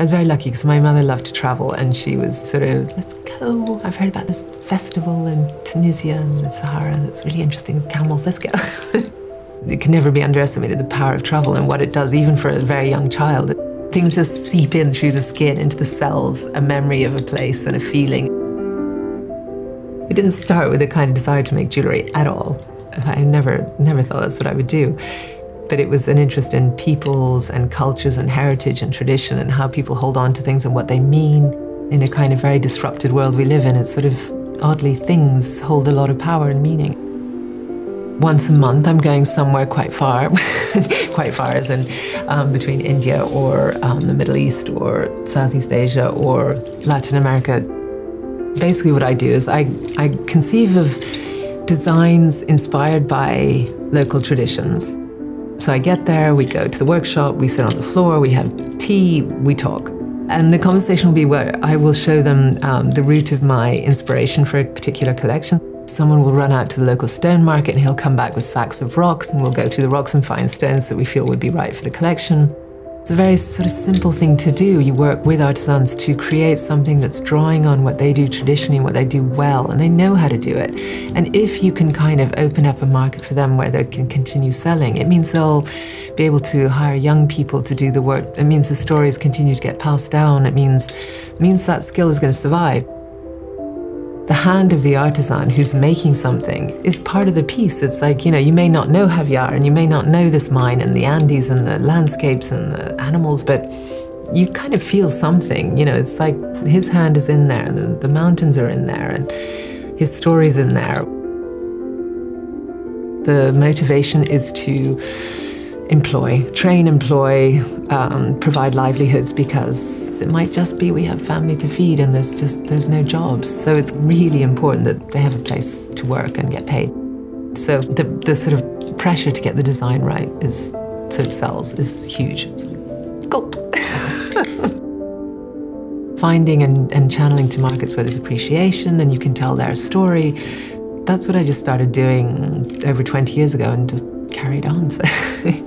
I was very lucky because my mother loved to travel and she was sort of, let's go. I've heard about this festival in Tunisia and the Sahara that's really interesting with camels, let's go. it can never be underestimated the power of travel and what it does, even for a very young child. Things just seep in through the skin, into the cells, a memory of a place and a feeling. It didn't start with a kind of desire to make jewellery at all. I never, never thought that's what I would do but it was an interest in peoples and cultures and heritage and tradition and how people hold on to things and what they mean. In a kind of very disrupted world we live in, it's sort of oddly things hold a lot of power and meaning. Once a month, I'm going somewhere quite far, quite far as in um, between India or um, the Middle East or Southeast Asia or Latin America. Basically, what I do is I, I conceive of designs inspired by local traditions. So I get there, we go to the workshop, we sit on the floor, we have tea, we talk. And the conversation will be where I will show them um, the root of my inspiration for a particular collection. Someone will run out to the local stone market and he'll come back with sacks of rocks and we'll go through the rocks and find stones that we feel would be right for the collection. It's a very sort of simple thing to do. You work with artisans to create something that's drawing on what they do traditionally what they do well, and they know how to do it. And if you can kind of open up a market for them where they can continue selling, it means they'll be able to hire young people to do the work. It means the stories continue to get passed down. It means, it means that skill is going to survive the hand of the artisan who's making something is part of the piece. It's like, you know, you may not know Javier and you may not know this mine and the Andes and the landscapes and the animals, but you kind of feel something. You know, it's like his hand is in there, the, the mountains are in there, and his story's in there. The motivation is to employ, train, employ, um, provide livelihoods because it might just be we have family to feed and there's just there's no jobs. So it's really important that they have a place to work and get paid. So the, the sort of pressure to get the design right is so it sells is huge. So. Finding and, and channeling to markets where there's appreciation and you can tell their story. That's what I just started doing over 20 years ago and just carried on. So.